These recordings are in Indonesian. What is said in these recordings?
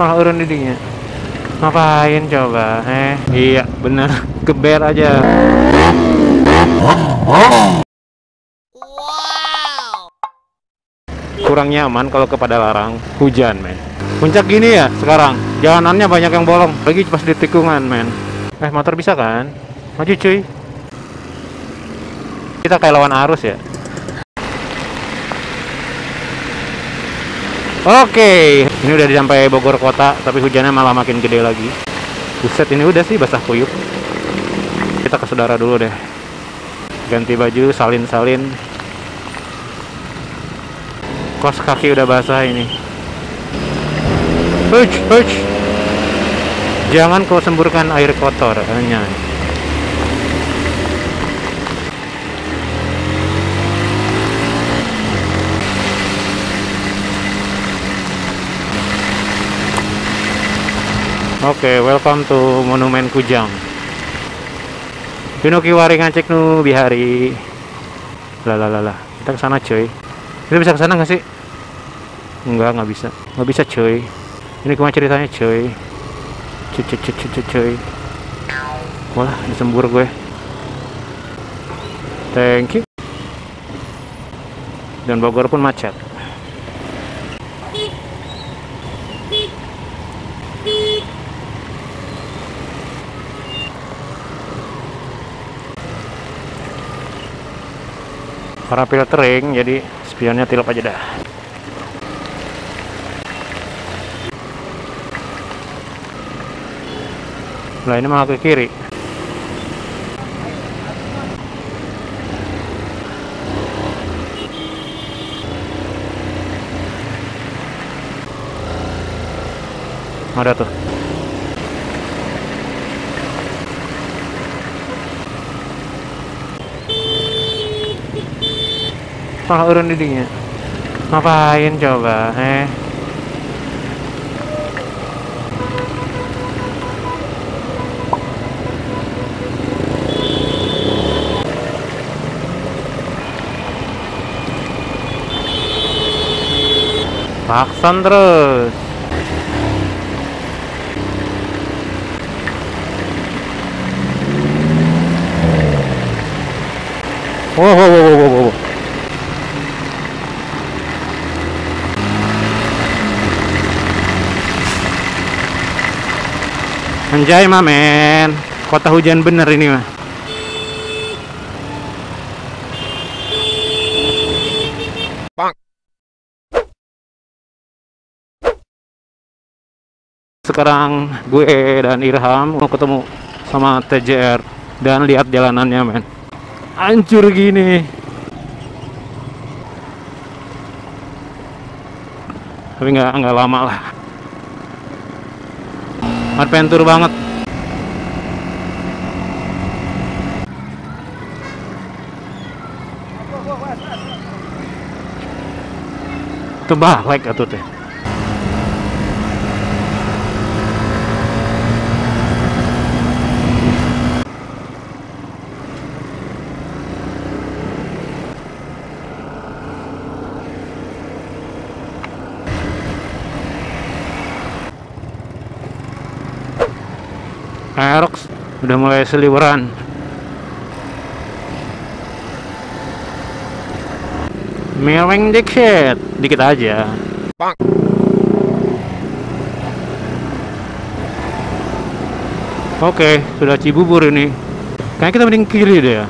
Malah urun didinya. Ngapain coba? Eh, iya bener. Geber aja. Kurang nyaman kalau ke Padalarang hujan, men. Puncak gini ya sekarang. Jalanannya banyak yang bolong. Lagi pas di tikungan, men. Eh, motor bisa kan? Maju cuy. Kita kayak lawan arus ya. Oke, ini udah sampai Bogor kota, tapi hujannya malah makin gede lagi. Buset, ini udah sih basah kuyup. Kita ke saudara dulu deh. Ganti baju, salin-salin. Kos kaki udah basah ini. Huj, huj. Jangan kau semburkan air kotor, hanya. Oke, welcome to Monumen Kujang. Dino kiwari ngacek nu bihari. Lah lah lah lah. Kita ke sana, cuy. Kita bisa ke sana nggak sih? Enggak, nggak bisa. Nggak bisa, cuy. Ini cuma ceritanya, cuy. Cuy, cuy, cuy, cuy, cuy. Wah, disembur gue. Thank you. Dan Bogor pun macet. Karena filtering jadi spionnya tilap aja dah. Lah ini malah ke kiri. Ada tuh. Malah urun didinya. Ngapain coba? Eh. Paksan terus. Wow, wow, wow, wow, wow, wow. Anjay mah men. Kota hujan bener ini mah. Sekarang gue dan Irham mau ketemu sama TJR dan lihat jalanannya men. Hancur gini. Tapi nggak nggak lama lah adventure banget. Itu balik atau teh Aerox udah mulai seliweran Meweng dikit, dikit aja. Oke, sudah Cibubur ini. Kayaknya kita mending kiri deh ya.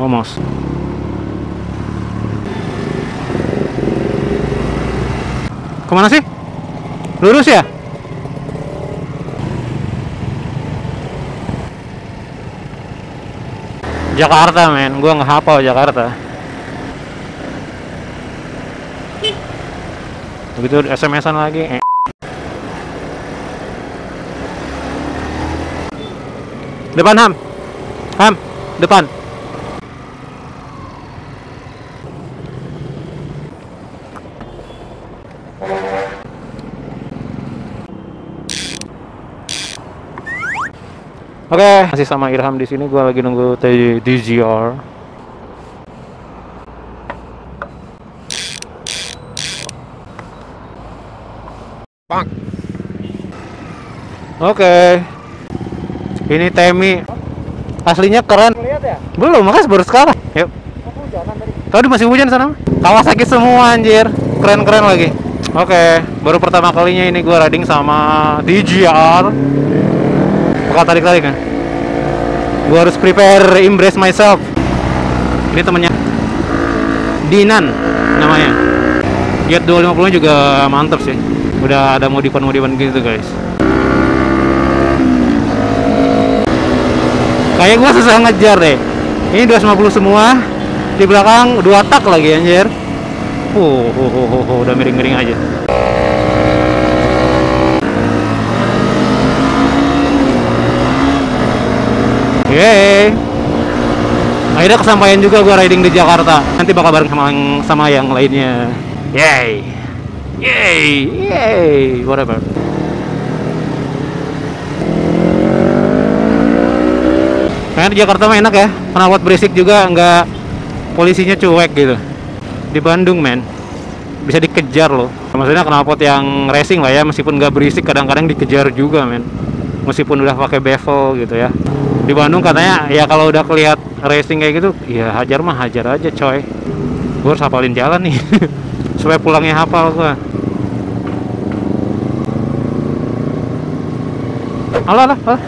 Almost. Ke mana sih? Lurus ya? Jakarta men, gua nggak hafal Jakarta. Begitu SMS-an lagi. Eh. Depan Ham. Ham, depan. Oke, masih sama Irham di sini. Gua lagi nunggu DGR. Bang. Oke. Ini Temi. Aslinya keren. Ya? Belum, makanya baru sekarang. Yuk. Tadi masih hujan sana. Kawasaki semua anjir. Keren-keren lagi. Oke, baru pertama kalinya ini gua riding sama DGR. Bakal tarik-tarik kan? Gua harus prepare embrace myself. Ini temennya Dinan namanya. Fiat 250 juga mantep sih. Udah ada modifan-modifan gitu guys. Kayak gua susah ngejar deh. Ini 250 semua. Di belakang dua tak lagi anjir. Uh, uh, uh, uh, uh, udah miring-miring aja. Yeay. Akhirnya kesampaian juga gua riding di Jakarta. Nanti bakal bareng sama yang, sama yang lainnya. Yay. Yay. Yay. Whatever. Kayaknya di Jakarta mah enak ya. Knalpot berisik juga nggak polisinya cuek gitu. Di Bandung men bisa dikejar loh. Maksudnya knalpot yang racing lah ya, meskipun nggak berisik kadang-kadang dikejar juga men. Meskipun udah pakai bevel gitu ya. Di Bandung katanya ya kalau udah kelihat racing kayak gitu, ya hajar mah hajar aja coy. Gue harus hafalin jalan nih. Supaya pulangnya hafal gua. Alah, alah, alah.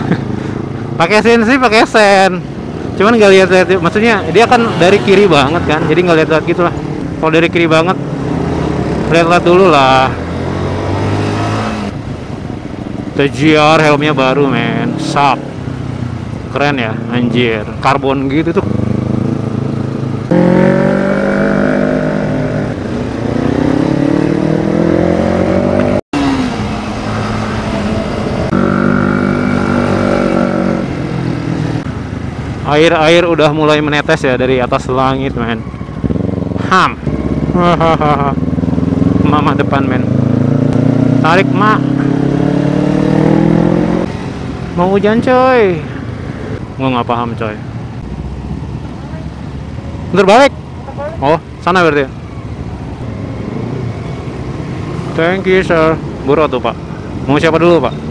pakai sen sih pakai sen cuman nggak lihat lihat maksudnya dia kan dari kiri banget kan jadi nggak lihat lihat gitu lah kalau dari kiri banget lihat dulu lah. TGR helmnya baru men. Sap. Keren ya anjir. Karbon gitu tuh air-air udah mulai menetes ya dari atas langit men. Ham. Mama depan men. Tarik mak. Mau hujan coy. Gua nggak paham coy. Balik. Oh sana berarti ya? thank you sir. Buru tuh pak. Mau siapa dulu pak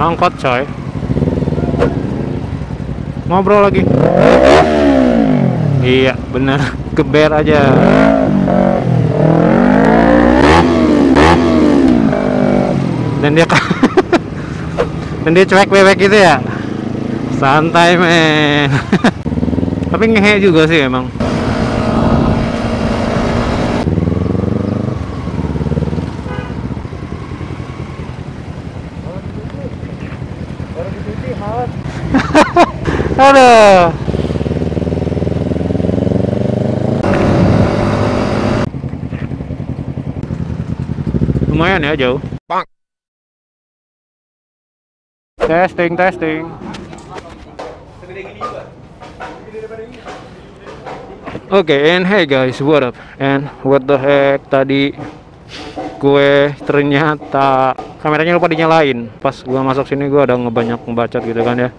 angkot coy. Ngobrol lagi. Iya bener. Geber aja. Dan dia dan dia cuek bebek gitu ya? Santai men. Tapi ngehe juga sih emang Lumayan ya jauh. Bang. Testing, testing. Oke, and hey guys, what up? And what the heck tadi gue ternyata kameranya lupa dinyalain. Pas gue masuk sini gue ada ngebanyak ngebacot gitu kan ya.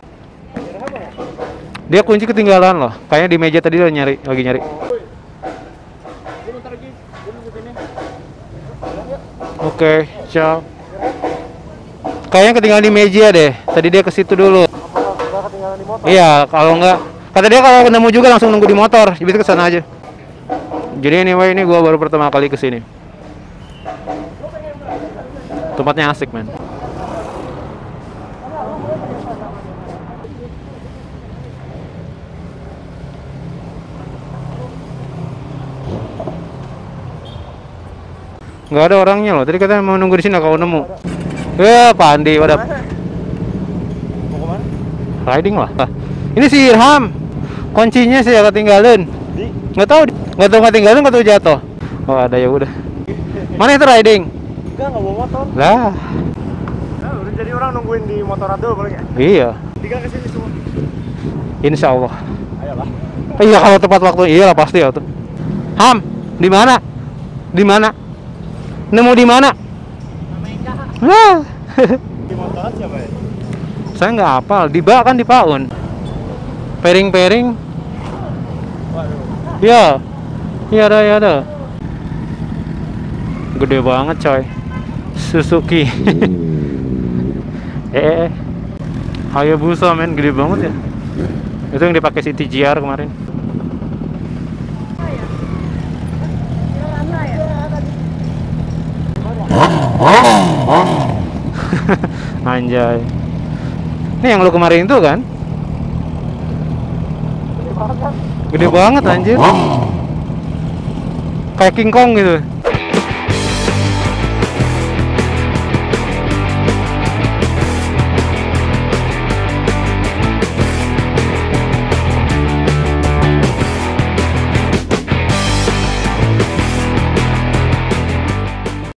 Dia kunci ketinggalan loh. Kayaknya di meja tadi udah nyari, lagi nyari. Oke, ciao. Kayaknya ketinggalan di meja deh. Tadi dia ke situ dulu. Iya, kalau enggak kata dia kalau ketemu juga langsung nunggu di motor. Jadi ke sana aja. Jadi anyway ini gua baru pertama kali ke sini. Tempatnya asik, men. Nggak ada orangnya loh. Tadi katanya mau nunggu di sini kalau nemu. Ya, Pak Andi, wadah. Mau ke mana? riding lah. Ah, Ini si Irham. Kuncinya sih ya ketinggalan. Nggak tahu, nggak tahu ketinggalan, nggak tahu jatuh. Oh ada ya udah. Mana itu riding? Enggak, nggak bawa motor. Lah, Nah, udah jadi orang nungguin di motorado paling ya. iya. Tiga ke sini semua. Insya Allah. Ayolah. Iya kalau tepat waktu iya lah pasti ya tuh. Ham, di mana? Di mana? Nemu di mana? Nah, Di siapa ya? saya nggak hafal. Di bak kan di paun. Pering-pering. Waduh. Ya, iya ada, iya ada. Gede banget coy. Suzuki. eh, eh, eh. Hayabusa men, gede banget ya. Itu yang dipakai si TGR kemarin. Anjay. Ini yang lu kemarin itu kan? Gede banget kan? Gede banget anjir. Kayak King Kong gitu.